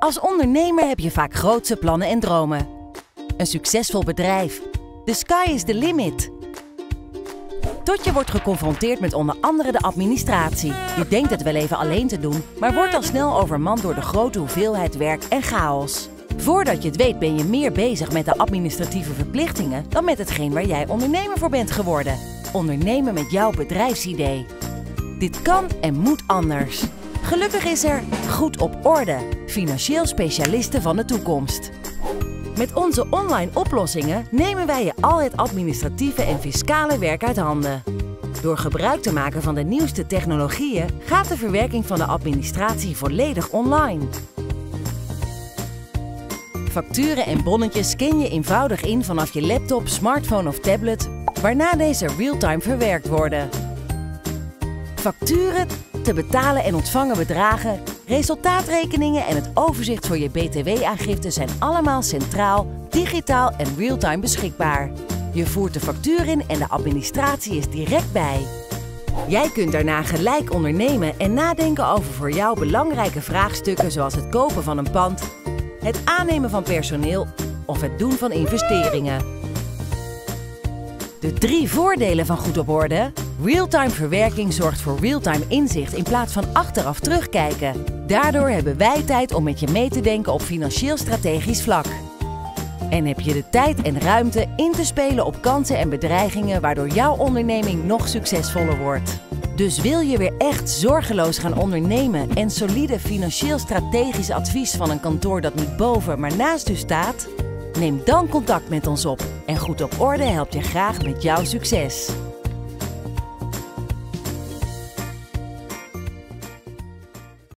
Als ondernemer heb je vaak grootse plannen en dromen. Een succesvol bedrijf. The sky is the limit. Tot je wordt geconfronteerd met onder andere de administratie. Je denkt het wel even alleen te doen, maar wordt al snel overmand door de grote hoeveelheid werk en chaos. Voordat je het weet ben je meer bezig met de administratieve verplichtingen dan met hetgeen waar jij ondernemer voor bent geworden. Ondernemen met jouw bedrijfsidee. Dit kan en moet anders. Gelukkig is er Goed op Orde, financieel specialisten van de toekomst. Met onze online oplossingen nemen wij je al het administratieve en fiscale werk uit handen. Door gebruik te maken van de nieuwste technologieën gaat de verwerking van de administratie volledig online. Facturen en bonnetjes scan je eenvoudig in vanaf je laptop, smartphone of tablet, waarna deze real-time verwerkt worden. Facturen, te betalen en ontvangen bedragen, resultaatrekeningen en het overzicht voor je BTW-aangifte zijn allemaal centraal, digitaal en real-time beschikbaar. Je voert de factuur in en de administratie is direct bij. Jij kunt daarna gelijk ondernemen en nadenken over voor jou belangrijke vraagstukken zoals het kopen van een pand, het aannemen van personeel of het doen van investeringen. De drie voordelen van Goed op Orde. Realtime verwerking zorgt voor realtime inzicht in plaats van achteraf terugkijken. Daardoor hebben wij tijd om met je mee te denken op financieel strategisch vlak. En heb je de tijd en ruimte in te spelen op kansen en bedreigingen waardoor jouw onderneming nog succesvoller wordt. Dus wil je weer echt zorgeloos gaan ondernemen en solide financieel strategisch advies van een kantoor dat niet boven maar naast u staat? Neem dan contact met ons op en Goed op Orde helpt je graag met jouw succes.